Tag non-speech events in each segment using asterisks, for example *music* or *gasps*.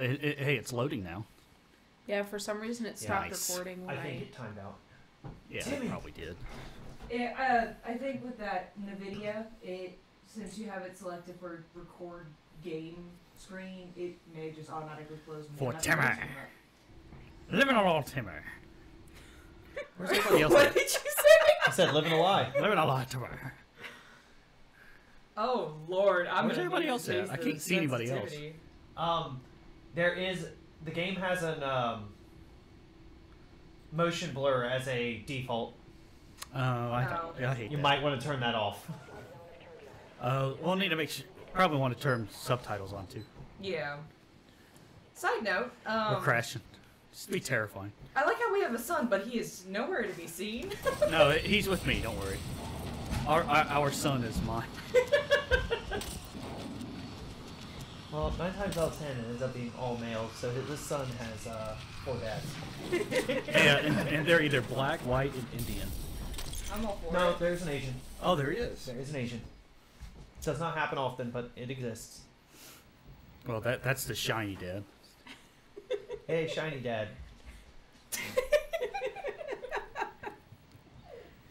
it, it, hey, it's loading now. Yeah, for some reason it stopped Nice. recording when I I. think it timed out. Yeah, Timmy. it probably did. It, uh, I think with that NVIDIA, it since you have it selected for record game screen, it may just automatically close. me. For I'm not Timmy. touching it. Living a little Timmer. Where's everybody else? *laughs* what at? did you say? I said living a lie. Living a lot Timmer. Oh Lord, I'm Where's gonna everybody need to else at? change I the can't see anybody else. sensitivity. Um, there is the game has an um, motion blur as a default. Oh, I, No. don't- I hate You that. might want to turn that off. *laughs* Uh, we'll need to make sure. Probably want to turn subtitles on too. Yeah. Side note, um, We're crashing. Just be terrifying. I like how we have a son, but he is nowhere to be seen. No, *laughs* he's with me. Don't worry. Our our, our son is mine. *laughs* Well, nine times out of ten, it ends up being all male, So this son has uh, four dads. *laughs* yeah, and, and they're either black, white, and Indian. I'm all for No, it. there's an Asian. Oh, there he is. There is an Asian. Does not happen often, but it exists. Well, that that's the shiny dad. Hey, shiny dad. *laughs*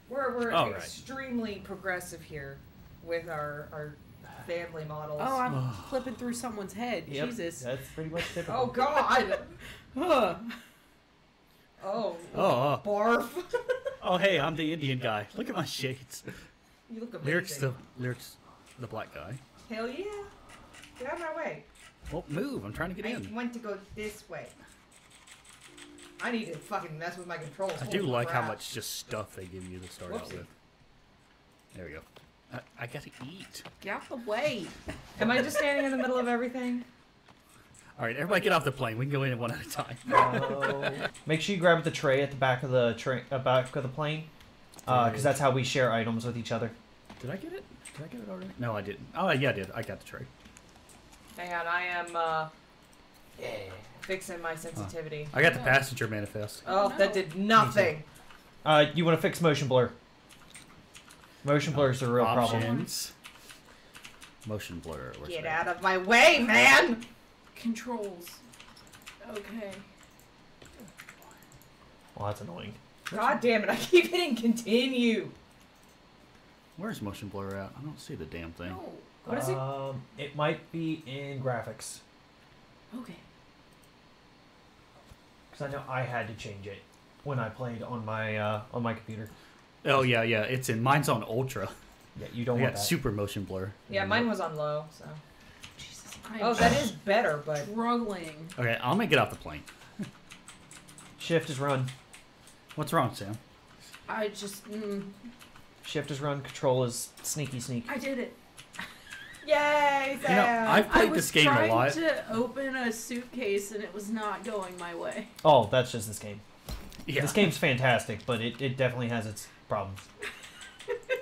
We're we're All right. extremely progressive here with our our family models. Oh, I'm flipping through someone's head. Yep, Jesus. That's pretty much typical. Oh God. *laughs* Ugh. Oh. Oh, oh, Barf. *laughs* oh, hey, I'm the Indian guy. Look at my shades. you look amazing. Lyrics the lyrics, the black guy. Hell yeah. Get out of my way. Well, move. I'm trying to get in. I in. want to go this way. I need to fucking mess with my controls. I do Holy like how much just stuff they give you to start out with. There we go. I, I gotta eat. Get out the way. Am I just standing in the middle of everything? All right, everybody get off the plane. We can go in one at a time. *laughs* Oh. Make sure you grab the tray at the back of the train, uh, back of the plane, because that's how we share items with each other. Did I get it? Did I get it already? No, I didn't. Oh, yeah, I did. I got the tray. Hang on, I am uh, fixing my sensitivity. I got the passenger manifest. Oh, no. that did nothing. Uh, you want to fix motion blur? Motion blur is a real problem. Options. Motion blur. Where's Get that? out of my way, man! Controls. Okay. Well, that's annoying. God damn it, I keep hitting continue. Where's motion blur at? I don't see the damn thing. No. What is it? Um, it might be in graphics, Okay. because I know I had to change it when I played on my uh, on my computer. Oh yeah, yeah. It's in. Mine's on ultra. Yeah, you don't want got that. super motion blur. Yeah, mine was on low, so. Jesus. I'm Oh, that is better, but. struggling. Okay, I'm gonna get off the plane. Shift is run. What's wrong, Sam? I just. Mm, Shift is run. Control is sneaky sneak. I did it. Yay, *laughs* Sam! You know, I've played was this game a trying lot. to open a suitcase and it was not going my way. Oh, that's just this game. Yeah. This game's fantastic, but it, it definitely has its problems.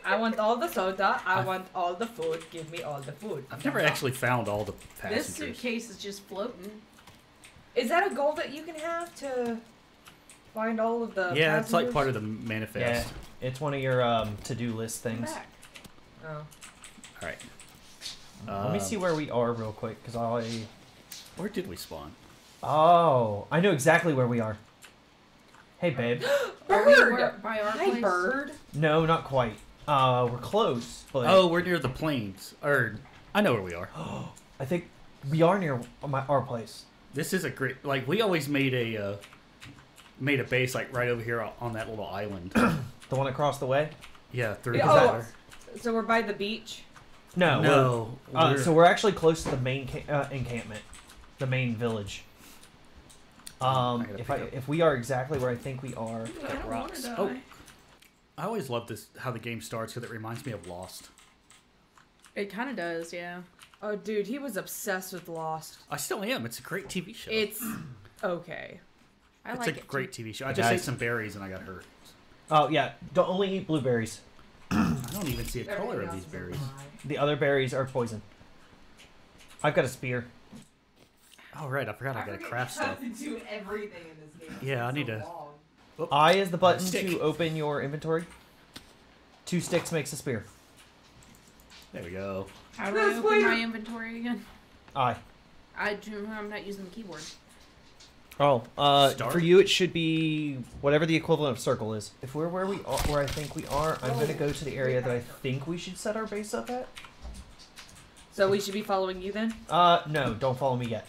I want all the soda. I I've- want all the food. Give me all the food. I've never actually found all the This suitcase is just floating. Is that a goal that you can have to find all of the? yeah, it's like part of the manifest. Yeah, It's one of your um, to-do list things. Oh. All right. Let me Um, see where we are real quick, because I. Where did we spawn? Oh, I know exactly where we are. Hey, babe. *gasps* Are we Bird. by our Hi, place? bird. no, not quite. Uh, we're close, but Oh, we're near the plains. Or I know where we are. *gasps* I think we are near my our place. This is a great. Like we always made a uh, made a base like right over here on that little island. *coughs* The one across the way. yeah, through Yeah, the oh, water. So we're by the beach. No, no. we're- uh, we're- so we're actually close to the main ca- uh, encampment, the main village. Um, I if I if we are exactly where I think we are, I don't rocks. Oh. I always love this how the game starts because it reminds me of Lost. It kind of does, yeah. Oh, dude, he was obsessed with Lost. I still am. It's a great TV show. It's okay. I it's like a it. great too. TV show. I just ate some berries and I got hurt. oh yeah, don't only eat blueberries. *clears throat* I don't even see a color of these berries. The other berries are poison. I've got a spear. Oh right, I forgot I got to craft stuff. do everything in this game. Yeah, I need to- I is the button Stick. to open your inventory. Two sticks makes a spear. There we go. How do I open weird. my inventory again? I. I do. I'm not using the keyboard. Oh, uh, Start? for you it should be whatever the equivalent of circle is. If we're where we are, where I think we are, I'm gonna go to the area that I think we should set our base up at. So we should be following you then? Uh, no, don't follow me yet.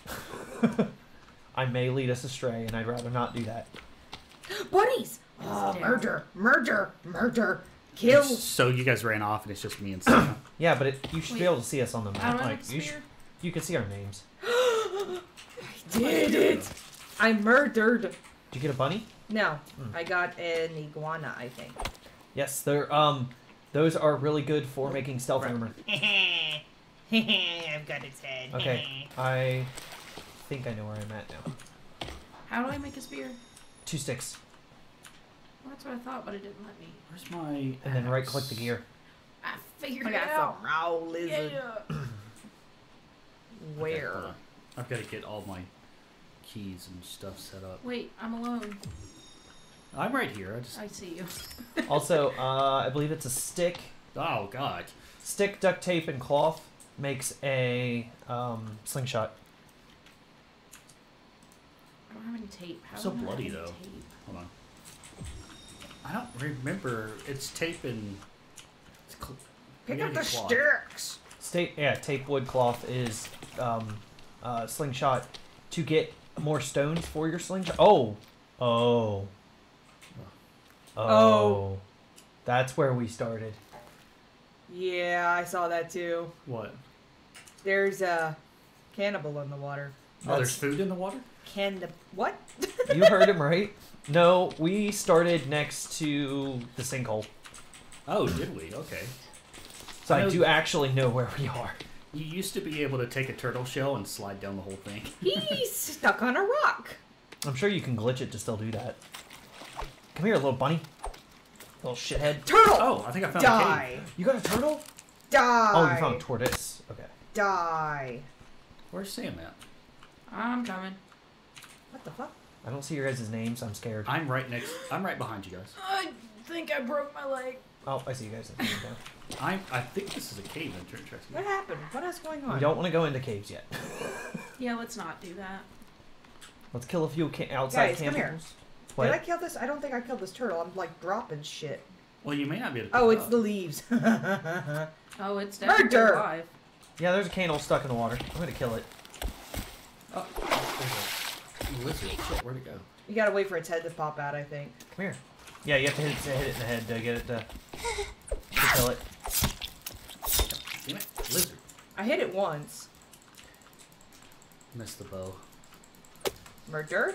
*laughs* I may lead us astray, and I'd rather not do that. *gasps* Bunnies! Oh, murder, murder, murder, kill. So you guys ran off, and it's just me and Sam. *coughs* Yeah, but it, you should be able to see us on the map. Like you, sh- you can see our names. *gasps* I did it! I murdered. Did you get a bunny? No, Hmm. I got an iguana, I think. Yes, they're um, those are really good for making stealth Right. armor. *laughs* *laughs* I've got its head. Okay, *laughs* I think I know where I'm at now. How do I make a spear? Two sticks, Well, that's what I thought, but it didn't let me. Where's my? and then right click the gear. I figured I it out. some raw lizard. Yeah. *clears throat* Where? hold on. I've got to get all my keys and stuff set up. Wait, I'm alone. I'm right here. I just. I see you. Also, uh, I believe it's a stick. Oh God. Stick, duct tape, and cloth makes a um, slingshot. I don't have any tape. How So do I have bloody, any though. Tape? Hold on. I don't remember. It's tape and. It's cl- Pick up the get cloth. sticks. State, yeah, tape, wood, cloth is um, uh, slingshot to get more stones for your slingshot. Oh, oh, oh, Oh. That's where we started. Yeah, I saw that too. What? There's a cannibal in the water. Oh, there's food in the water. Cannib. What? *laughs* You heard him right. No, we started next to the sinkhole, Oh, did we? Okay. so I I know- do actually know where we are. You used to be able to take a turtle shell and slide down the whole thing. *laughs* He's stuck on a rock. I'm sure you can glitch it to still do that. Come here, little bunny. Little shithead. Turtle. Oh, I think I found a cave. Die. You got a turtle? Die. Oh, you found a tortoise. Okay. Die. Where's Sam at? I'm coming. What the fuck? I don't see your guys' names. I'm scared. I'm right next. I'm right behind you guys. I think I broke my leg. Oh, I see you guys. Okay. I I think this is a cave entrance. Actually. What happened? What is going on? We don't want to go into caves yet. *laughs* Yeah, let's not do that. Let's kill a few ca- outside Guys, come here. cannibals. Did I kill this? I don't think I killed this turtle. I'm like dropping shit. Well, you may not be able to. Oh, *laughs* oh, it's it the leaves. Oh, it's definitely Murder! alive. Yeah, there's a cannibal stuck in the water. I'm gonna kill it. Oh, there's a lizard. Shit, where'd it go? you gotta wait for its head to pop out, I think. Come here. Yeah, you have to hit it, hit it in the head to get it to, to kill it. Damn it, lizard. I hit it once. Missed the bow. Murder?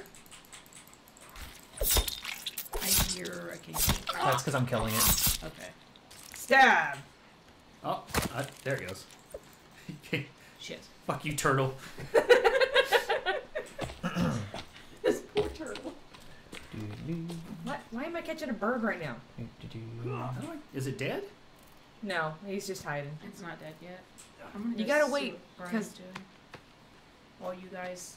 I hear a king. That's because I'm killing it. Okay. Stab! Oh, I, there it goes. Shit. Fuck you, turtle. *laughs* This poor turtle. What? Why am I catching a bird right now? How do I- Is it dead? No, he's just hiding. It's not dead yet. I'm gonna You gotta wait, what Brian's 'cause- While you guys.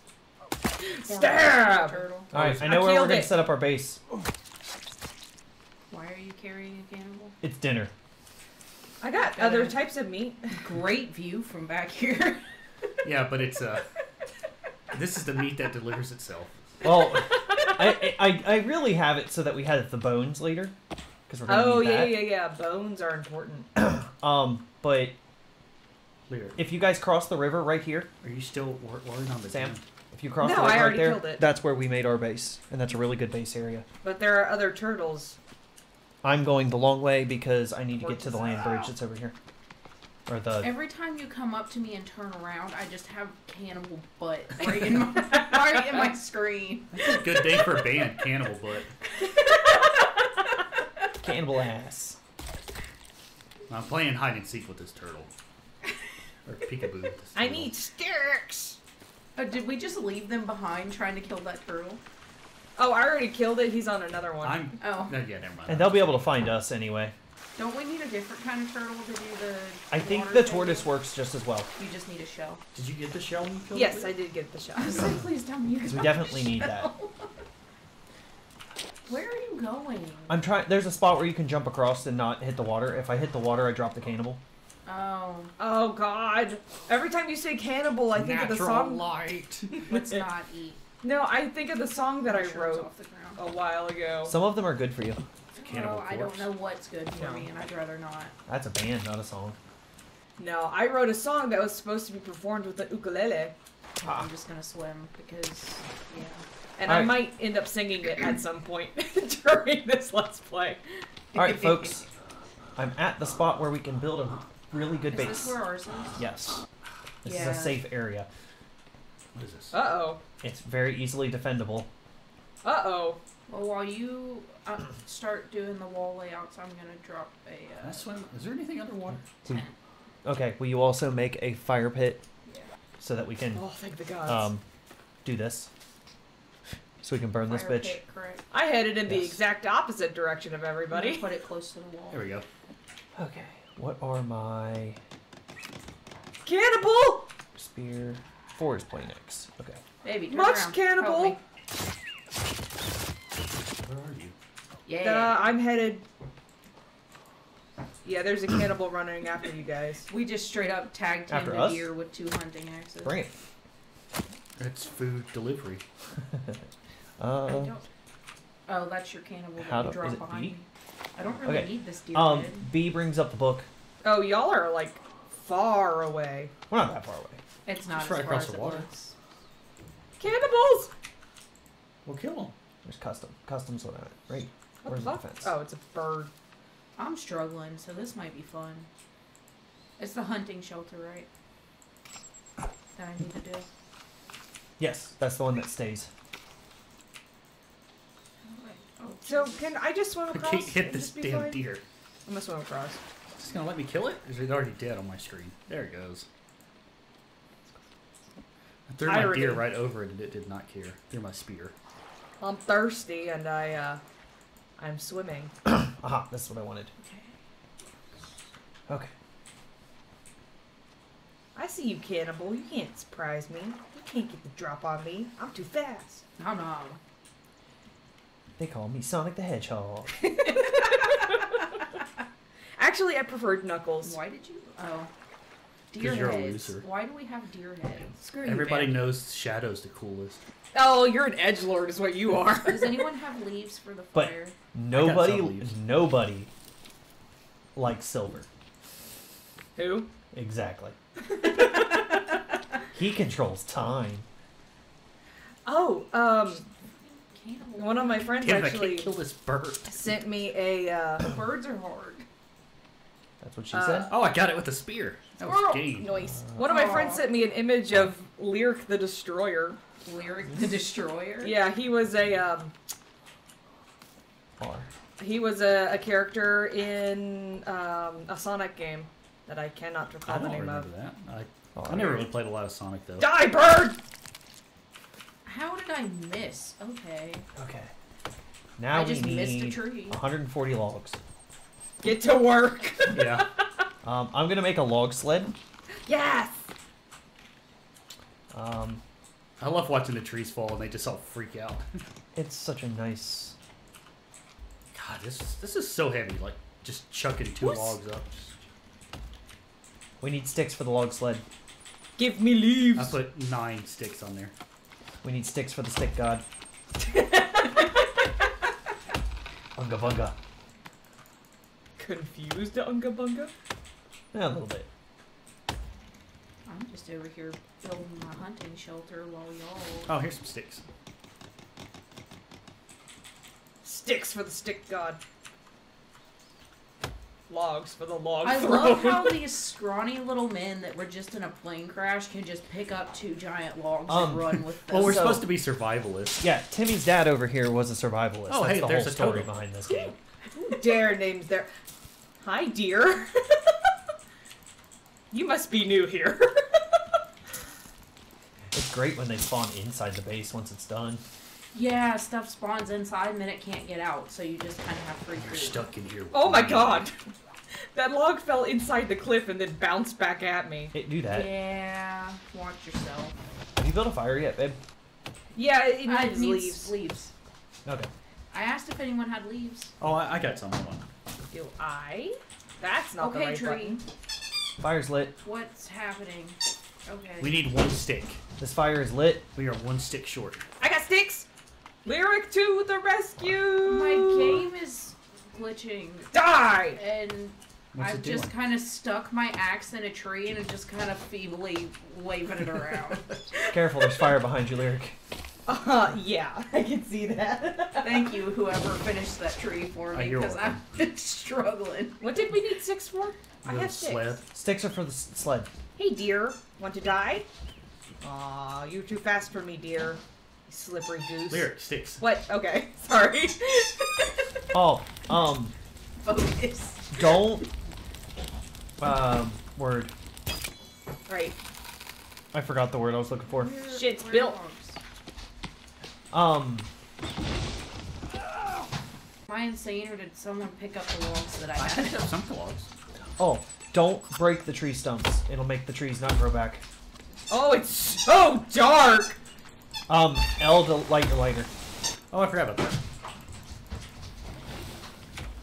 *gasps* Stab! Turtle. All right, I I know where we're killed gonna it. set up our base. Why are you carrying a cannibal? It's dinner. I got Got other it. types of meat. *laughs* Great view from back here. *laughs* Yeah, but it's uh. This is the meat that delivers itself. Well, *laughs* I, I I really have it so that we have the bones later, because we're gonna Oh, need yeah, that. yeah, yeah. Bones are important. *clears throat* Um, but Lear, if you guys cross the river right here, are you still wor- working on the Sam? den? if you cross No, the I river right there, it. that's where we made our base, and that's a really good base area. But there are other turtles. I'm going the long way because I need to get to the land bridge that's over here, or the. Every time you come up to me and turn around, I just have cannibal butt *laughs* right in my right in my screen. That's a good day for a band, Cannibal Butt. *laughs* Cannibal ass. I'm playing hide and seek with this turtle. Or peekaboo. with this I turtle. need sticks! Oh, did we just leave them behind trying to kill that turtle? Oh, I already killed it. He's on another one. I'm. Oh, No, yeah, never mind. And they'll be able to find us anyway. don't we need a different kind of turtle to do the? I think water the thing? tortoise works just as well. You just need a shell. Did you get the shell when you killed yes, it? I did get the shell. I was like, please tell me you Because we definitely need that. *laughs* Where are you going? I'm trying. There's a spot where you can jump across and not hit the water. If I hit the water, I drop the cannibal. Oh, Oh God! Every time you say cannibal, I think of the Natural song. light. *laughs* let's not eat. No, I think of the song that I wrote off the ground. a while ago. Some of them are good for you. Cannibal well, I don't know what's good for No. me, and I'd rather not. That's a band, not a song. No, I wrote a song that was supposed to be performed with the ukulele, Ah. I'm just gonna swim because, yeah. and I Alright. might end up singing it at some point *laughs* during this let's play. All right, *laughs* folks. I'm at the spot where we can build a really good Is base. this where ours is? Yes. This Yeah. is a safe area. What is this? Uh oh. It's very easily defendable. Uh oh. Well, while you uh, start doing the wall layouts, I'm gonna drop a. Can I Uh, swim? Is there anything underwater? tent. Okay, will you also make a fire pit Yeah. so that we can Oh, thank the gods. um do this? So we can burn this Fire bitch. pit, correct. I headed in the exact opposite direction of everybody. Put it close to the wall. There we go. Okay. What are my Cannibal! spear? Four is playing X. Okay. Baby, turn Much around. cannibal! Help me. Where are you? Yeah. Uh, I'm headed. Yeah, there's a cannibal running after you guys. we just straight up tagged teamed After a us? deer with two hunting axes. Bring it. It's food delivery. *laughs* I Uh, don't. Oh, that's your cannibal How that you do- drop is it behind B? me. I don't really Okay. need this deer um, head. B brings up the book. Oh, y'all are like far away. We're not that far away. It's not It's as right far across as the it water. looks. Cannibals! We'll kill them. There's custom. Custom's what I right. What Where's the the defense? Oh, it's a bird. I'm struggling, so this might be fun. It's the hunting shelter, right? That I need to do. Yes, that's the one that stays. Oh, So oh, can I just swim I across? can't hit this damn fine? deer. I'm gonna swim across. Is this gonna let me kill it? Or it already dead on my screen? There it goes. I threw my Irony. deer right over it and it did not care. Threw my spear. I'm thirsty and I uh, I'm swimming. *coughs* Aha, that's what I wanted. Okay. Okay. I see you, cannibal. You can't surprise me. You can't get the drop on me. I'm too fast. No, no. They call me Sonic the Hedgehog. *laughs* Actually, I preferred Knuckles. Why did you? Oh. Deer 'Cause you're a heads. loser. Why do we have deer heads? Screw you, Everybody man. knows Shadow's the coolest. Oh, you're an edge lord, is what you *laughs* are. Does anyone have leaves for the But- fire? Nobody, some leaves. nobody likes silver. Who? Exactly. *laughs* he controls time. Oh, um, Cannibal. one of my friends Damn it, I actually can't kill this bird. sent me a. Uh, *coughs* Birds are hard. That's what she Uh, said. Oh, I got it with a spear. That was Squirrel. game. noise. One of my friends sent me an image of Lyric the Destroyer. Lyric the Destroyer. *laughs* Yeah, he was a um, R. he was a, a character in um, a Sonic game that I cannot I recall the don't name remember of. that. I, R. I never really played a lot of Sonic though. Die, bird! How did I miss? Okay. Okay. Now I just we missed a need tree. 140 logs. Get to work. *laughs* yeah. Um, I'm gonna make a log sled. yes. Um, I love watching the trees fall and they just all freak out. *laughs* it's such a nice. God, this is, this is so heavy. Like just chucking two What's- logs up. We need sticks for the log sled. Give me leaves. I put nine sticks on there. We need sticks for the stick god. *laughs* Bunga bunga. Confused, Unga Bunga? Yeah, a little bit. I'm just over here building my hunting shelter while y'all. Oh, here's some sticks. Sticks for the stick god. Logs for the log I throne. love how *laughs* these scrawny little men that were just in a plane crash can just pick up two giant logs Um, and run with them. Well, we're So- supposed to be survivalists. Yeah, Timmy's dad over here was a survivalist. Oh, That's hey, the there's whole a story totem. behind this game. Dare names there. Hi, dear. *laughs* you must be new here. *laughs* It's great when they spawn inside the base once it's done. yeah, stuff spawns inside and then it can't get out, so you just kind of have free You're stuck in here. oh my god. That log fell inside the cliff and then bounced back at me. Hey, do that. Yeah, watch yourself. Have you built a fire yet, babe? Yeah, it I needs need leaves. leaves. Okay. I asked if anyone had leaves. Oh, I, I got some. Hold on. Do I? That's not the okay, right tree. button. Fire's lit. What's happening? Okay. We need one stick. This fire is lit. We are one stick short. I got sticks. Lyric to the rescue. My game is glitching, die. and What's I've just kind of stuck my axe in a tree and am just kind of feebly waving it around. *laughs* Careful, there's fire behind you, Lyric. *laughs* Uh, yeah, I can see that. *laughs* Thank you, whoever finished that tree for me, you're because I've been struggling. What did we need sticks for? I have sticks. sled. Sticks are for the s- sled. Hey, dear. Want to die? Aw, you're too fast for me, dear. You slippery goose. Lyric sticks. What? Okay, *laughs* sorry. *laughs* Oh, um, Focus. don't. Um, word. right. I forgot the word I was looking for. Shit's built. logs? Um, Am I insane, or did someone pick up the logs that I I had? have some logs. Oh, don't break the tree stumps. It'll make the trees not grow back. Oh, it's so dark. Um, L to light your lighter. Oh, I forgot about that.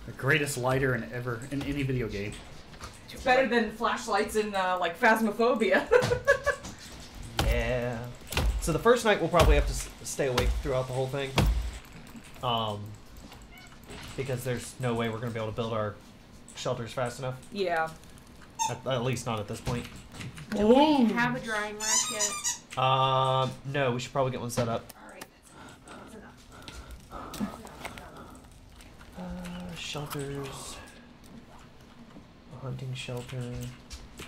The greatest lighter in ever in any video game. Better than flashlights in uh, like Phasmophobia. *laughs* Yeah. So the first night we'll probably have to stay awake throughout the whole thing. Um, because there's no way we're gonna be able to build our shelters fast enough. yeah. At, at least not at this point. Do we have a drying rack yet? Um, no, we should probably get one set up. Alright, that's enough. That's enough. Uh, shelters. A hunting shelter.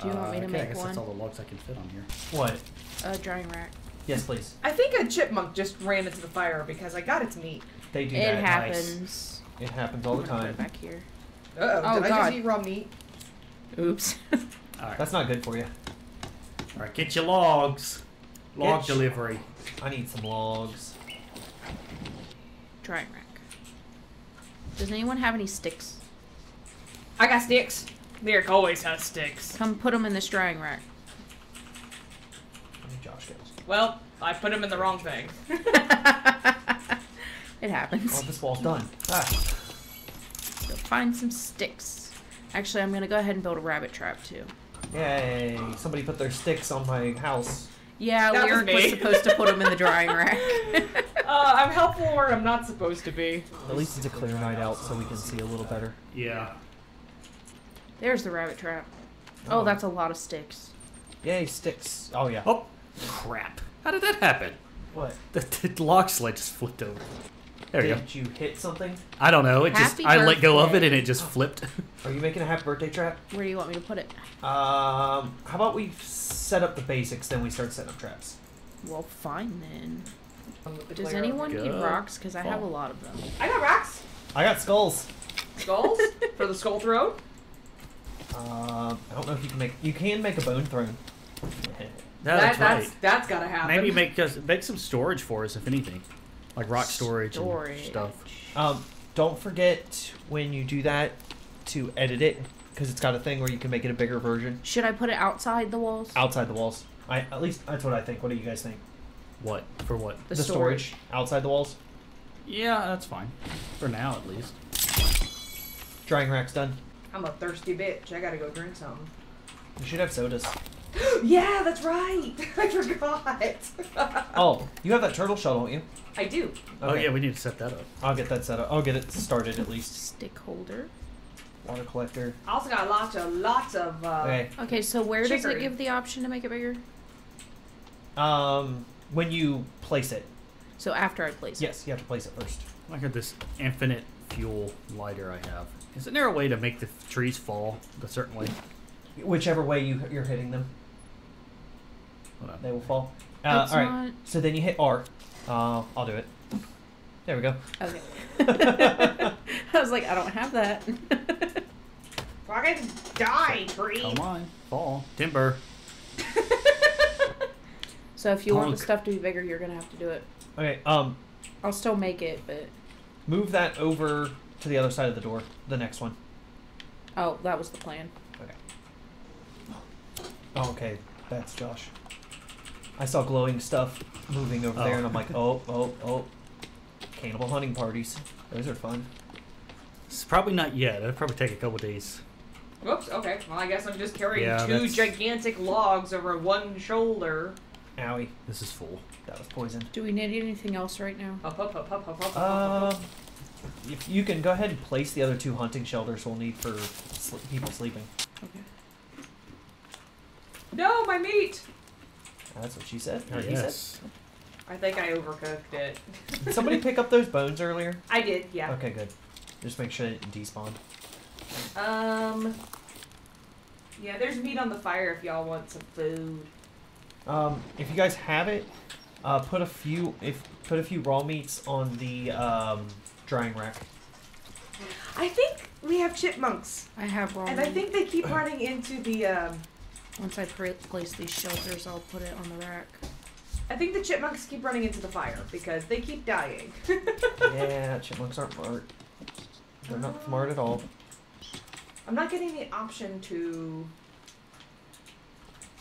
Do you want me to okay, make I guess one? that's all the logs I can fit on here. What? A drying rack. Yes, please. I think a chipmunk just ran into the fire because I got its meat. They do It that. happens. Nice. It happens all the I'm gonna put time. it back here. Uh oh. Oh, Did I just eat raw meat? Oops. *laughs* Alright. That's not good for you. Alright, get your logs. Log Get- delivery. I need some logs. drying rack. Does anyone have any sticks? I got sticks. Lyric always has sticks. Come put them in this drying rack. I need Josh goes. Well, I put them in the wrong thing. *laughs* *laughs* it happens. Oh, this wall's done. Ah. So find some sticks. Actually, I'm gonna go ahead and build a rabbit trap too. Yay! Somebody put their sticks on my house. Yeah, That was Lyric was, me. supposed to put them in the drying *laughs* rack. Uh, I'm helpful where I'm not supposed to be. At least it's a clear night out, so we can see a little better. Yeah. There's the rabbit trap. Oh, that's a lot of sticks. Yay, sticks. Oh yeah. Oh, crap. How did that happen? What? The, the log sled just flipped over. There we go. Did you hit something? I don't know. It Happy just I let go of it and it just flipped. *laughs* Are you making a happy birthday trap? Where do you want me to put it? Um, how about we set up the basics, then we start setting up traps. Well, fine then. Does Declare- anyone need rocks? Because I have a lot of them. I got rocks. I got skulls. Skulls *laughs* for the skull throat. Um, I don't know if you can make. You can make a bone throne. No, that's, that's right. that's gotta happen. Maybe make us make some storage for us, if anything, like rock storage, Storage. and stuff. Um, don't forget when you do that to edit it, because it's got a thing where you can make it a bigger version Should I put it outside the walls? outside the walls. I at least that's what I think. What do you guys think? What for? What? The, storage. outside the walls. Yeah, that's fine for now, at least. Drying rack's done. I'm a thirsty bitch. I gotta go drink something. You should have sodas. *gasps* yeah, that's right. *laughs* I forgot. *laughs* Oh, you have that turtle shell, don't you? I do. Oh yeah, we need to set that up. I'll get that set up. I'll get it started at least. Stick holder. Water collector. I also got lots of lots of. Uh, Okay. Okay, so where does it give the option to make it bigger? Um, when you place it, So after I place it. yes, you have to place it first. Look at this infinite fuel lighter I have. Isn't there a way to make the trees fall a certain way? Whichever way you you're hitting them, Hold on. they will fall. Uh, It's all right. not. So then you hit R. Uh, I'll do it. There we go. Okay. *laughs* I was like, I don't have that. *laughs* Fucking die, tree. Come on, fall timber. *laughs* so if you want the stuff to be bigger, you're gonna have to do it. Okay. Um, I'll still make it, but move that over to the other side of the door. The next one. oh, that was the plan. Oh, okay. That's Josh. I saw glowing stuff moving over there, Oh. and I'm like, oh, oh, oh. Cannibal hunting parties. Those are fun. It's probably not yet. It'll probably take a couple days Whoops. Okay. Well, I guess I'm just carrying Yeah, two that's- gigantic logs over one shoulder. Owie, This is full. that was poison. Do we need anything else right now? Up, up, up, up, up, up, up, up, Um, up. if you can go ahead and place the other two hunting shelters we'll need for sl- people sleeping. Okay. No, my meat. That's what she said. Or he said. Yes. I think I overcooked it. Did somebody pick up those bones earlier? *laughs* I did. Yeah. Okay, good. Just make sure it didn't despawn. Um. Yeah, there's meat on the fire if y'all want some food. Um, if you guys have it, uh, put a few if put a few raw meats on the um, drying rack. I think we have chipmunks, I have raw and I think they keep running into the. Um, Once I pr- place these shelters, I'll put it on the rack. I think the chipmunks keep running into the fire because they keep dying. *laughs* yeah, chipmunks aren't smart. They're not smart at all. I'm not getting the option to.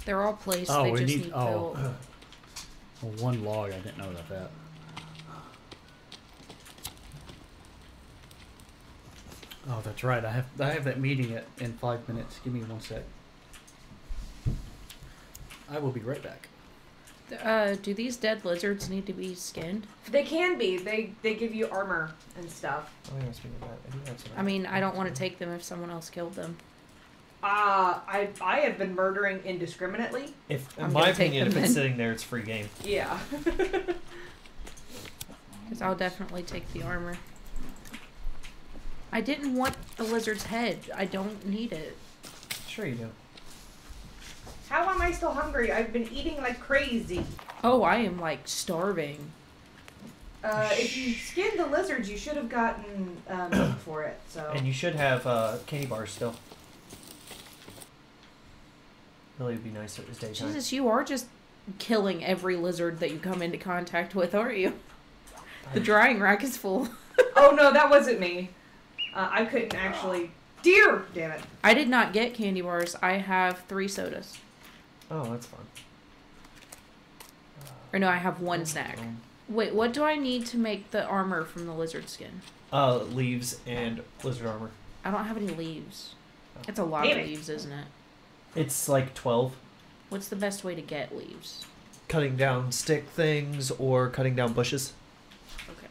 They're all placed. Oh, they we just need- need, oh. filled. *clears throat* Well, one log. I didn't know about that. Oh, that's right. I have I have that meeting at, in five minutes. Give me one sec. I will be right back. Uh, do these dead lizards need to be skinned? They can be. They they give you armor and stuff. Oh yeah, speaking of that, I do have some. I mean, I don't want to take them if someone else killed them. Uh, I I have been murdering indiscriminately. If in I'm my gonna take opinion, if them it's then. sitting there, it's free game. Yeah. *laughs* Because I'll definitely take the armor. I didn't want the lizard's head. I don't need it. Sure you do. How am I still hungry? I've been eating like crazy. Oh, I am like starving. Uh, if you skinned the lizards, you should have gotten um, *clears throat* meat for it. So And you should have uh, candy bars still. Really would be nice if it was daytime. Jesus, you are just killing every lizard that you come into contact with, aren't you? The drying rack is full. *laughs* oh no, that wasn't me. Uh, I couldn't actually. Dear, damn it. I did not get candy bars. I have three sodas. Oh, that's fun. Or no, I have one snack. Um, Wait, what do I need to make the armor from the lizard skin? Uh, leaves and lizard armor. I don't have any leaves. It's a lot Damn of it. leaves, isn't it? It's like twelve. What's the best way to get leaves? Cutting down stick things or cutting down bushes. Okay.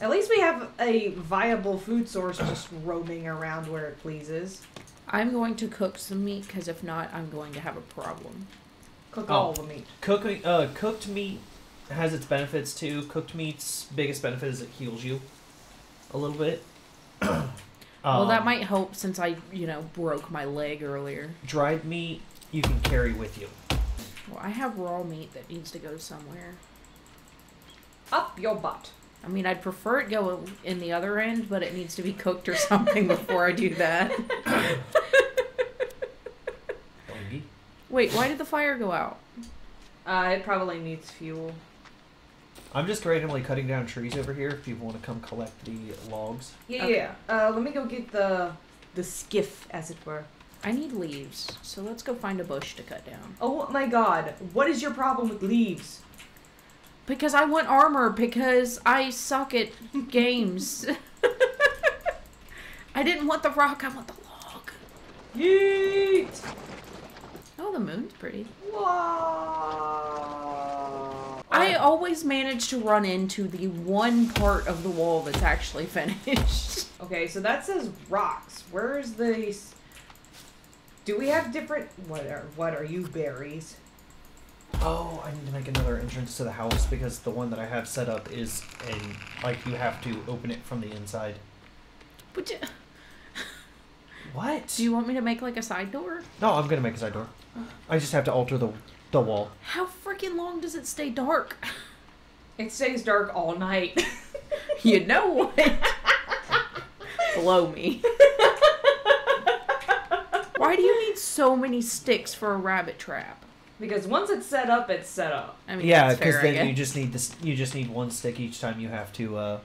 At least we have a viable food source just roaming around where it pleases. I'm going to cook some meat because if not, I'm going to have a problem. Cook Oh. all the meat. Cooking, uh, cooked meat has its benefits too. Cooked meat's biggest benefit is it heals you a little bit. *coughs* well, that Um, might help since I, you know, broke my leg earlier. dried meat you can carry with you. Well, I have raw meat that needs to go somewhere. Up your butt. I mean, I'd prefer it go in the other end, but it needs to be cooked or something before I do that. Wait, why did the fire go out? Uh, it probably needs fuel. I'm just randomly cutting down trees over here if people want to come collect the logs. Yeah, Okay. yeah. Uh, let me go get the the skiff, as it were. I need leaves, so let's go find a bush to cut down. Oh my god, what is your problem with leaves? Because I want armor, because I suck at games. *laughs* I didn't want the rock, I want the log. Yeet! Oh, the moon's pretty. Wow. I always manage to run into the one part of the wall that's actually *laughs* finished. Okay, so that says rocks. Where's the? Do we have different? What are what are you berries? Oh, I need to make another entrance to the house because the one that I have set up is in like you have to open it from the inside. But you- What? do you want me to make like a side door? No, I'm gonna make a side door. I just have to alter the the wall. How freaking long does it stay dark? *laughs* It stays dark all night. *laughs* you know what? *laughs* Blow me. Why do you need so many sticks for a rabbit trap? Because once it's set up, it's set up. I mean, yeah, because fair, I then you just need this. You just need one stick each time you have to uh,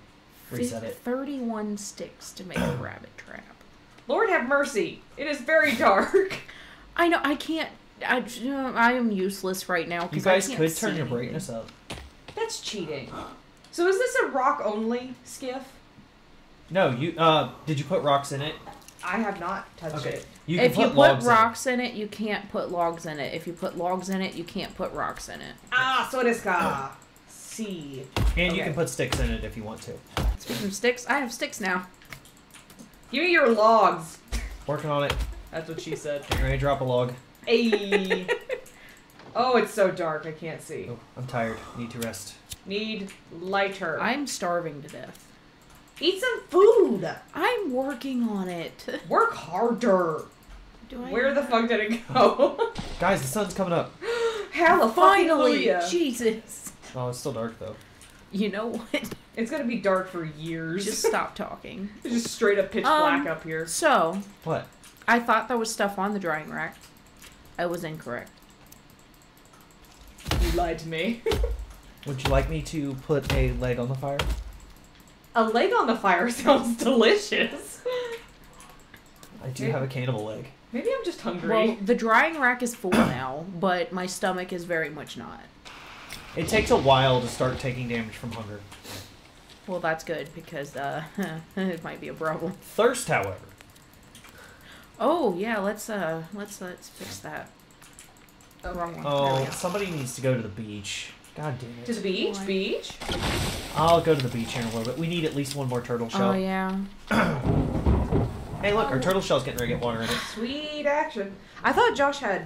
reset it. Thirty-one sticks to make a rabbit trap. *coughs* Lord have mercy. It is very *laughs* dark. I know. I can't. I, I am useless right now. You guys I can't could turn your anything. brightness up. That's cheating. So is this a rock only skiff? No, you. Uh, did you put rocks in it? I have not touched Okay. it. You can if put you put logs in rocks in it, you can't put logs in it. If you put logs in it, you can't put rocks in it. Ah, so desu ka. See. and you okay. can put sticks in it if you want to. Speaking of sticks, I have sticks now. Give me your logs. Working on it. That's what she said. Getting ready to drop a log. Ayy. *laughs* oh, it's so dark. I can't see. Oh, I'm tired. Need to rest. Need lighter. I'm starving to death. Eat some food. I'm working on it. *laughs* Work harder. Do I Where the fuck did it go? *laughs* Guys, the sun's coming up. Hella Finally, hallelujah. Jesus. Oh, it's still dark though. You know what? *laughs* It's gonna be dark for years. Just stop talking. It's just straight up pitch Um, black up here. So, What? I thought there was stuff on the drying rack. I was incorrect. You lied to me. Would you like me to put a leg on the fire? A leg on the fire *laughs* sounds delicious. I do have a cannibal leg. Maybe I'm just hungry. Well, the drying rack is full now, but my stomach is very much not. It takes a while to start taking damage from hunger. Well, that's good because uh, *laughs* it might be a problem. Thirst, however. Oh yeah, let's uh, let's let's fix that. Okay. Wrong one. Oh, somebody needs to go to the beach. God damn it. To it. the beach, Why? beach. I'll go to the beach here in a little bit. We need at least one more turtle shell. Oh shell. yeah. *clears throat* Hey, look, our turtle shell's getting ready to get water in it. Sweet action. I thought Josh had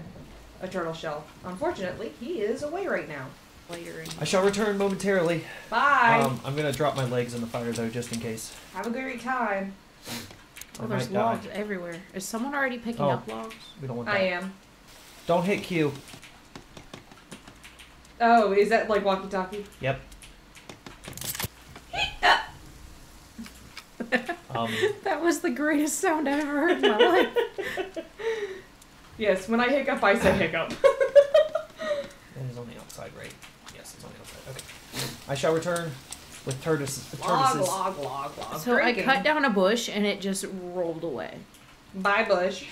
a turtle shell. Unfortunately, he is away right now. Later in. I shall return momentarily. Bye. Um, I'm gonna drop my legs in the fire though, just in case. Have a great time. Oh, there's might die. logs everywhere. Is someone already picking Oh. up logs? We don't want that. I am. Don't hit Q. Oh, is that like walkie-talkie? Yep. *laughs* um, *laughs* That was the greatest sound I've ever heard in my life. *laughs* Yes, when I hiccup, I say hiccup. it is on the outside, right? Yes, it's on the outside. Okay. I shall return with tortoises. log, tortoises. log, log, log. So I cut down a bush and it just rolled away. Bye, Bush.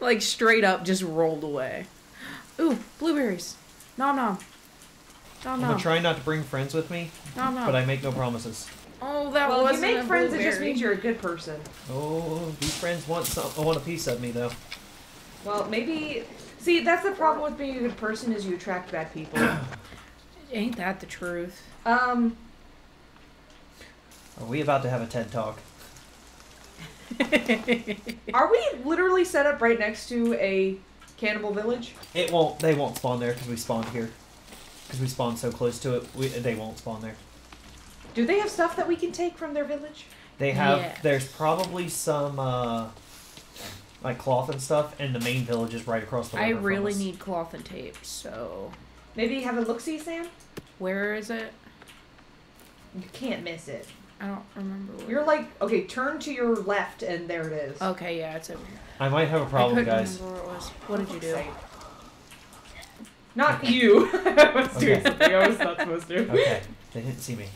Like straight up just rolled away. Ooh, blueberries. Nom nom. Nom I'm nom. gonna try not to bring friends with me, Nom nom. but I make no promises. oh, that was well, if you wasn't make a friends, it just means you're a good person. Oh, these friends want some. Want a piece of me though. Well, maybe. See, that's the problem with being a good person is you attract bad people. *coughs* Ain't that the truth? um, Are we about to have a TED talk? *laughs* are we literally set up right next to a cannibal village? It won't. They won't spawn there because we spawned here. Because we spawn so close to it, we, they won't spawn there. Do they have stuff that we can take from their village? They have. Yeah. There's probably some uh, like cloth and stuff, and the main village is right across the river. I from really us. need cloth and tape, so Maybe have a look see, Sam? where is it? You can't miss it. I don't remember where. You're like, okay, turn to your left, and there it is. Okay, yeah, it's over here. I might have a problem, I guys. remember where it was. What did you do? Not you. *laughs* I was doing Okay. something I was not supposed to. Okay, they didn't see me.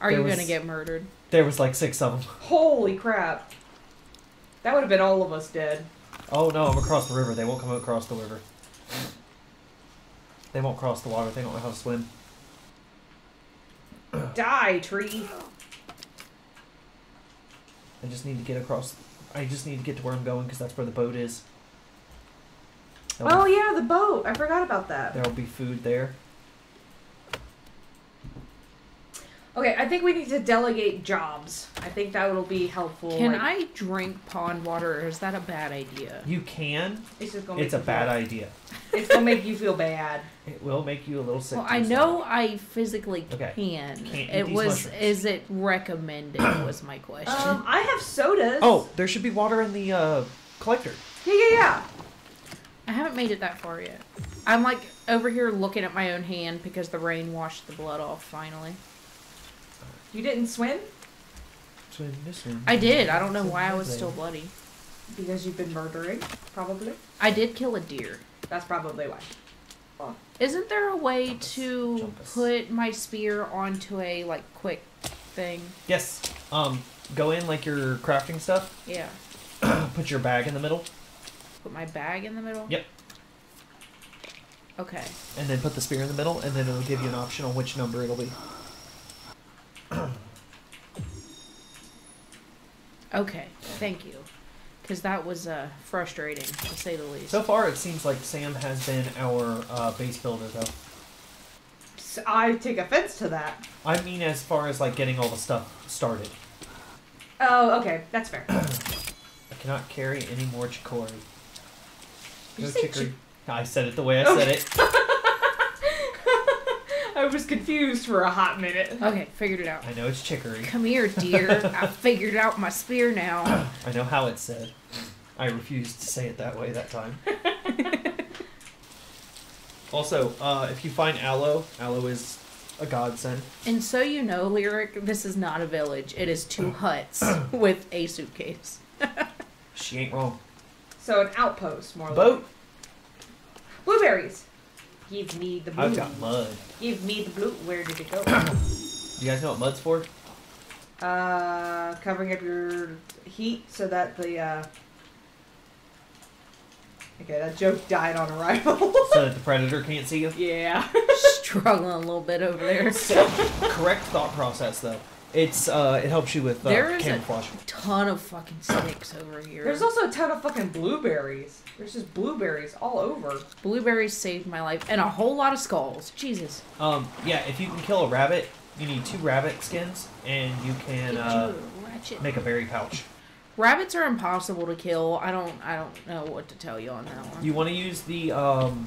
Are There you was- gonna get murdered? There was like six of them. Holy crap. That would have been all of us dead. Oh no, I'm across the river. They won't come across the river. They won't cross the water. They don't know how to swim. *clears throat* Die, tree. I just need to get across. I just need to get to where I'm going because that's where the boat is. There'll Oh yeah, the boat. I forgot about that. There will be food there. Okay, I think we need to delegate jobs. I think that will be helpful. Can like, I drink pond water, or is that a bad idea? You can. It's just gonna It's a bad feel, idea. It's gonna make you feel bad. *laughs* It will make you a little sick. Well, I your know I physically Okay. can. It was. mushrooms. Is it recommended? *coughs* was my question. Um, I have sodas. Oh, there should be water in the uh, collector. yeah, yeah, yeah. I haven't made it that far yet. I'm like over here looking at my own hand because the rain washed the blood off finally. You didn't swim Swim, swim. I did. I don't know why I was still bloody. because you've been murdering, probably. I did kill a deer. That's probably why. Isn't there a way to Jumpus. put my spear onto a like quick thing? Yes. Um, go in like your crafting stuff. Yeah. *clears throat* Put your bag in the middle, Put my bag in the middle? Yep. Okay. and then put the spear in the middle, and then it'll give you an option on which number it'll be. *clears throat* Okay, thank you. Because that was uh, frustrating, to say the least. So far, it seems like Sam has been our uh, base builder, though. I take offense to that. I mean, as far as like getting all the stuff started. Oh, okay, that's fair. *clears throat* I cannot carry any more chicory. Did you No say chicory. I said it the way I said it. *laughs* I was confused for a hot minute. okay, figured it out. I know it's chicory. Come here, dear. I *laughs* figured out my spear now. *coughs* I know how it's said. I refused to say it that way that time. *laughs* also, uh, if you find aloe, aloe is a godsend. And so you know, Lyric, this is not a village. It is two *coughs* huts *coughs* with a suitcase. She ain't wrong. So an outpost, more Boat. like. Blueberries. Give me the blue. I've got mud. Give me the blue. Where did it go? Do *coughs* you guys know what mud's for? uh, covering up your heat so that the uh. Okay, that joke died on arrival. So that *laughs* the predator can't see you. yeah. Struggling a little bit over there. *laughs* Correct thought process, though. It's uh, it helps you with uh, There is a- Ton of fucking sticks over here. There's also a ton of fucking blueberries. There's just blueberries all over. Blueberries saved my life, and a whole lot of skulls. Jesus. Um, yeah, if you can kill a rabbit, you need two rabbit skins, and you can uh, you, make a berry pouch. Rabbits are impossible to kill. I don't. I don't know what to tell you on that one. You want to use the um,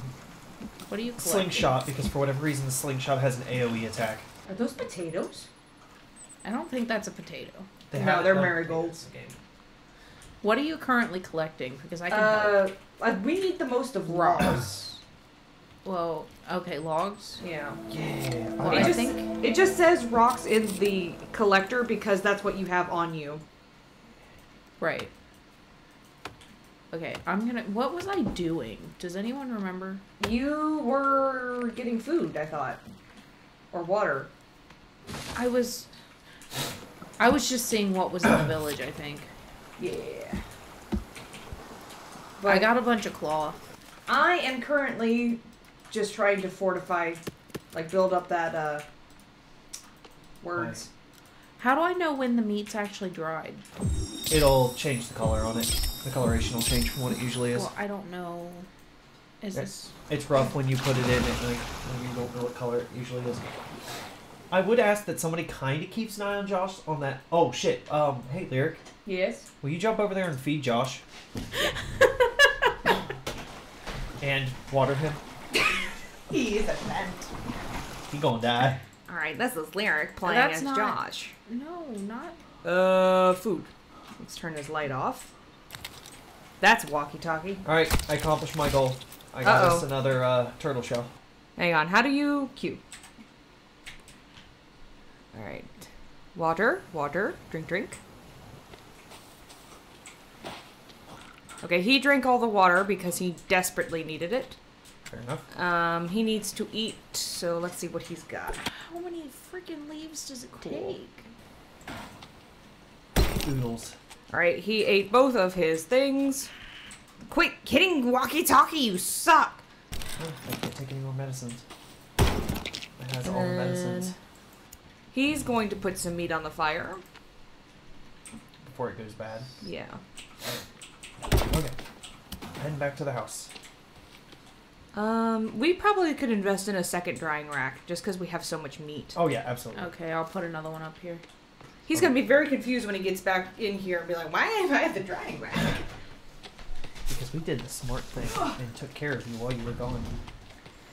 what do you collect? slingshot because for whatever reason the slingshot has an AOE attack. Are those potatoes? I don't think that's a potato. They No, they're marigolds. What are you currently collecting? Because I can help. Uh, uh, we need the most of logs. *coughs* Well, okay, logs. Yeah. Yeah. Well, It I just, think it just says rocks in the collector because that's what you have on you. right. Okay, I'm gonna. What was I doing? Does anyone remember? You were getting food, I thought, or water. I was. I was just seeing what was in the village. I think. Yeah. But I got a bunch of cloth. I am currently just trying to fortify, like build up that uh words. How do I know when the meat's actually dried? It'll change the color on it. The coloration will change from what it usually is. Well, I don't know. Is Okay. this? It's rough when you put it in and like you don't know what color it usually is. I would ask that somebody kind of keeps an eye on Josh on that. Oh shit. Um. Hey, lyric. Yes. Will you jump over there and feed Josh? *laughs* and water him. *laughs* He is a vent. He gonna die. All right, this is Lyric playing That's as not- Josh. No, not. Uh, food. Let's turn his light off. That's walkie-talkie. All right. I accomplished my goal. I got Uh-oh. us another uh, turtle shell. Hang on. How do you Q? All right. Water, water, drink, drink. Okay, he drank all the water because he desperately needed it. Fair enough. Um, he needs to eat, so let's see what he's got. How many freaking leaves does it Cool. take? Oodles. All right, he ate both of his things. Quit hitting walkie-talkie, you suck. Oh, I can't take any more medicines. It has all the medicines And He's going to put some meat on the fire. before it goes bad. Yeah. Okay. Heading back to the house. Um, we probably could invest in a second drying rack just because we have so much meat. Oh yeah, absolutely. Okay, I'll put another one up here. He's gonna be very confused when he gets back in here and be like, "Why am I at the drying rack?" Because we did the smart thing and took care of you while you were gone.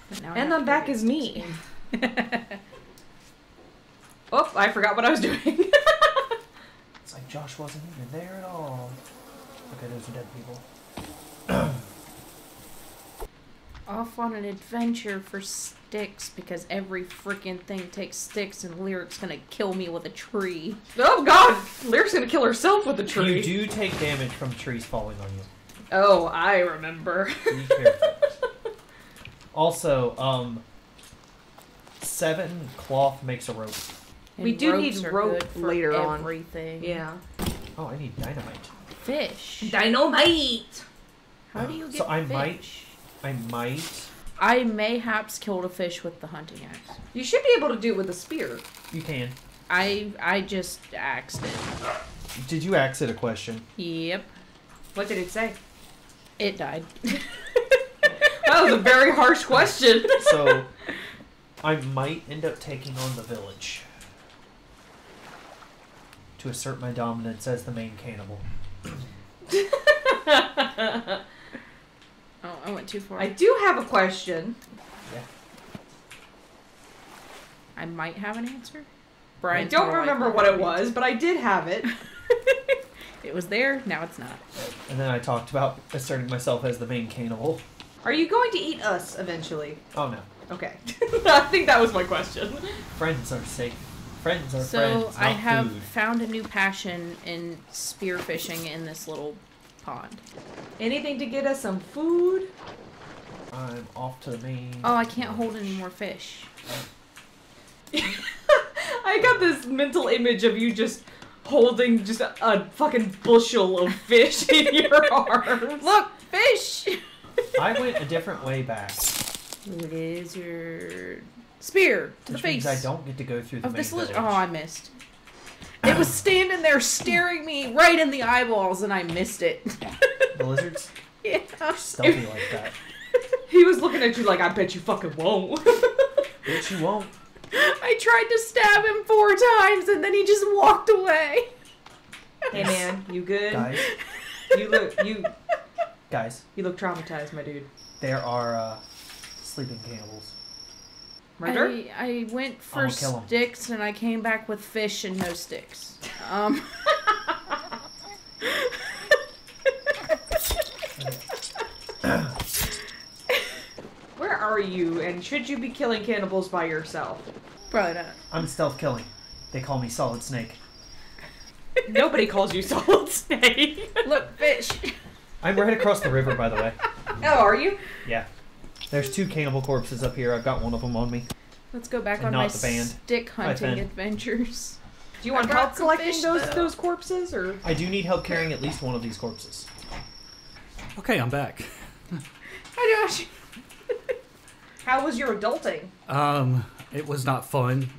But now I And have the back is me. *laughs* Oh, I forgot what I was doing. *laughs* It's like Josh wasn't even there at all. Okay, those are dead people. *clears throat* Off on an adventure for sticks because every freaking thing takes sticks and Lyric's gonna kill me with a tree. oh God, Lyric's gonna kill herself with a tree. You do take damage from trees falling on you. Oh, I remember. Be careful. *laughs* also, um, seven cloth makes a rope. And We do need are rope good for later on. everything. Yeah. Oh, I need dynamite. Fish. Dynamite. How do oh, you get So I fish? might- I might. I mayhaps killed a fish with the hunting axe. You should be able to do it with a spear. You can. I I just axed it. Did you ask it a question? Yep. What did it say? It died. *laughs* That was a very harsh question. So, I might end up taking on the village to assert my dominance as the main cannibal. Oh, I went too far. I I, do have a question. Yeah. I might have an answer. Brian, I Brian. don't remember what it was, but I did have it. *laughs* It was there. Now it's not. And then I talked about asserting myself as the main cannibal. Are you going to eat us eventually? Oh no. Okay. *laughs* I think that was my question. Friends are safe. Friends are So friends. I have food. found a new passion in spearfishing in this little pond. Anything to get us some food? I'm off to the main. Oh, I can't hold any more fish. *laughs* I got this mental image of you just holding just a, a fucking bushel of fish in *laughs* your arms. Look, fish. I went a different way back, What is your spear to which the face means I don't get to go through the of main this lizard? village. Oh, I missed. It was standing there staring me right in the eyeballs, and I missed it. *laughs* The lizards *laughs* yeah. stealthy like that. *laughs* He was looking at you like, I bet you fucking won't. Bitch, you won't. I tried to stab him four times, and then he just walked away. hey man, you good? Guys, You look you guys, you look traumatized, my dude. there are uh, sleeping cannibals. Murder? I, I went for I'ma kill 'em. sticks, and I came back with fish and no sticks. Um. *laughs* Where are you? And should you be killing cannibals by yourself? Probably not. I'm stealth killing. They call me Solid Snake. Nobody calls you Solid Snake. Look, fish. I'm right across the river, by the way. oh, are you? Yeah. There's two cannibal corpses up here. I've got one of them on me. Let's go back And on not my the band. stick hunting Fen. adventures. Do you want I brought help some collecting fish, those though. those corpses or I do need help carrying at least one of these corpses. Okay, I'm back. Hi, Josh. *laughs* how was your adulting? Um, it was not fun,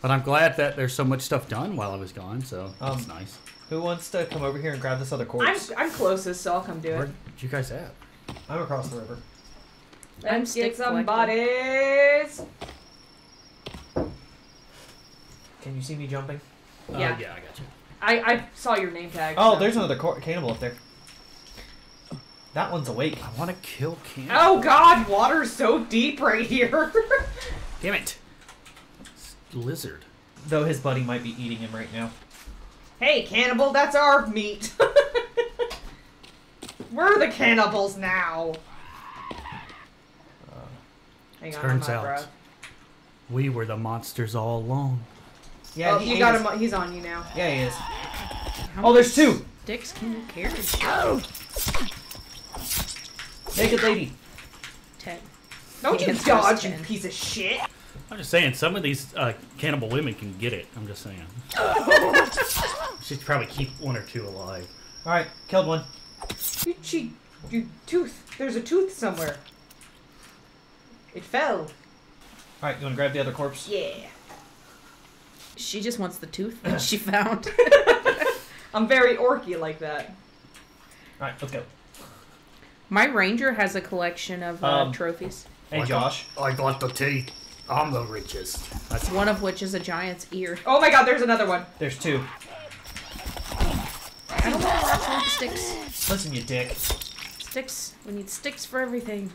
but I'm glad that there's so much stuff done while I was gone. So that's Um, nice. Who wants to come over here and grab this other I'm corpse? I'm closest, so I'll come do it. Where you guys at? I'm across the river. I'm Let's get some collecting. bodies. Can you see me jumping? Uh, Yeah. yeah, I got you. I, I saw your name tag. Oh, so- there's another cannibal up there. That one's awake. I want to kill Cam. Oh God, water's so deep right here. *laughs* Damn it! It's lizard. Though his buddy might be eating him right now. hey, cannibal, that's our meat. *laughs* We're the cannibals now. Hang on, Turns I'm out- out. We were the monsters all along. yeah, oh, he you got his- him. He's on you now. Yeah, he is. How Oh, there's two. Dicks can you carry? Oh. Naked lady. Ten. Don't you dodge, you piece of shit. I'm just saying, some of these uh, cannibal women can get it. I'm just saying. *laughs* She'd probably keep one or two alive. All right, killed one. You, she, you tooth. There's a tooth somewhere. It fell. All right, you want to grab the other corpse? Yeah. She just wants the tooth *coughs* that she found. *laughs* I'm very orky like that. All right, let's go. My ranger has a collection of uh, Um, trophies. Hey, I Josh. Got, I got the teeth. I'm the richest. That's One of which is a giant's ear. Oh my God, there's another one. There's two. I don't want rocks, I want sticks. Listen, you dick. Sticks. We need sticks for everything.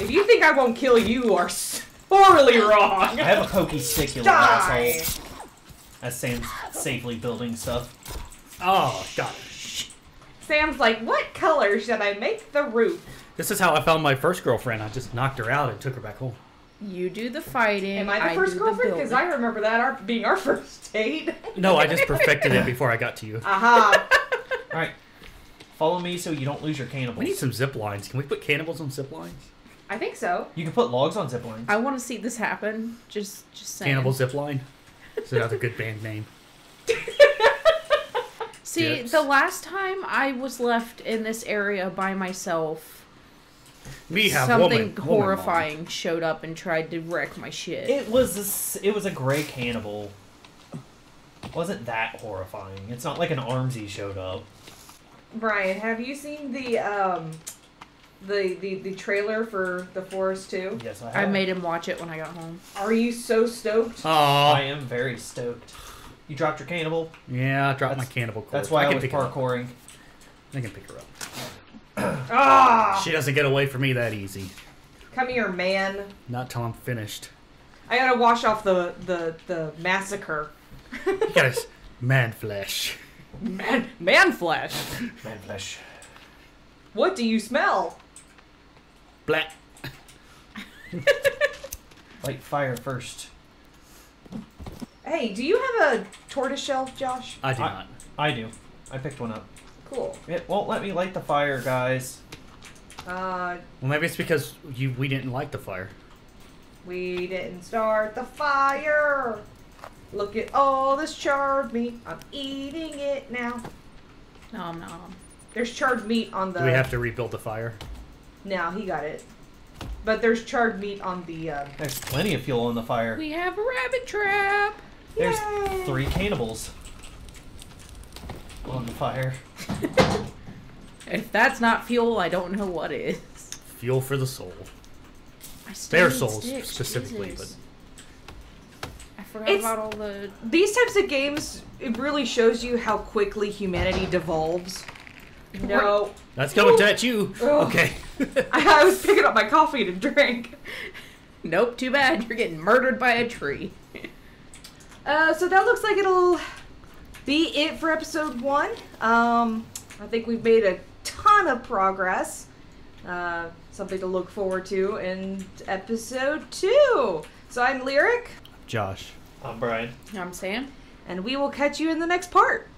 If you think I won't kill you, you are sorely wrong. I have a pokey stick, you little Die. asshole. As Sam's safely building stuff. oh god. Sam's like, what color should I make the roof? This is how I found my first girlfriend. I just knocked her out and took her back home. You do the fighting. Am I the first girlfriend? Because. I remember that our, being our *laughs* first date. No, I just perfected it before I got to you. *laughs* Aha. All right, follow me so you don't lose your cannibals. We need some zip lines. Can we put cannibals on zip lines? I think so. You can put logs on zip lines. I want to see this happen. Just, just saying. Cannibal zip line. *laughs* It's another good band name. *laughs* See, Dips. the last time I was left in this area by myself, Me have something woman, woman horrifying showed up and tried to wreck my shit. It was a, s- it was a gray cannibal. wasn't that horrifying. It's not like an Armsy showed up. Brian, have you seen the um the the, the trailer for The Forest 2? Yes, I have. I made him watch it when I got home. Are you so stoked? I am very stoked. You dropped your cannibal. yeah, I dropped my That's- cannibal corpse. That's why I, can was pick her up. parkouring. I can pick her up. *coughs* Ah! She doesn't get away from me that easy. Come here, man. Not till I'm finished. I gotta wash off the the the massacre. You got his man flesh. Man, man flesh. Man flesh. What do you smell? Black. *laughs* Light fire first. Hey, do you have a tortoise shell, Josh? I do I- not. I do. I picked one up. Cool. It won't let me light the fire, guys. Uh, Well, maybe it's because you we didn't light the fire. we didn't start the fire. Look at all this charred meat. I'm eating it now. Nom nom. There's charred meat on the. Do we have to rebuild the fire? No, he got it. But there's charred meat on the. Uh, There's plenty of fuel in the fire. We have a rabbit trap. There's Yay! three cannibals on the fire. *laughs* If that's not fuel, I don't know what is. Fuel for the soul. I Their souls sticks, specifically, Jesus. I forgot It's- about all the. These types of games, it really shows you how quickly humanity devolves. No, That's coming at you. Ugh. Okay. *laughs* I, I was picking up my coffee to drink. Nope, too bad. You're getting murdered by a tree. Uh, so that looks like it'll be it for episode one. Um, I think we've made a ton of progress. Uh, something to look forward to in episode two. So I'm Lyric, Josh. I'm Brian. You know what I'm Sam. and we will catch you in the next part.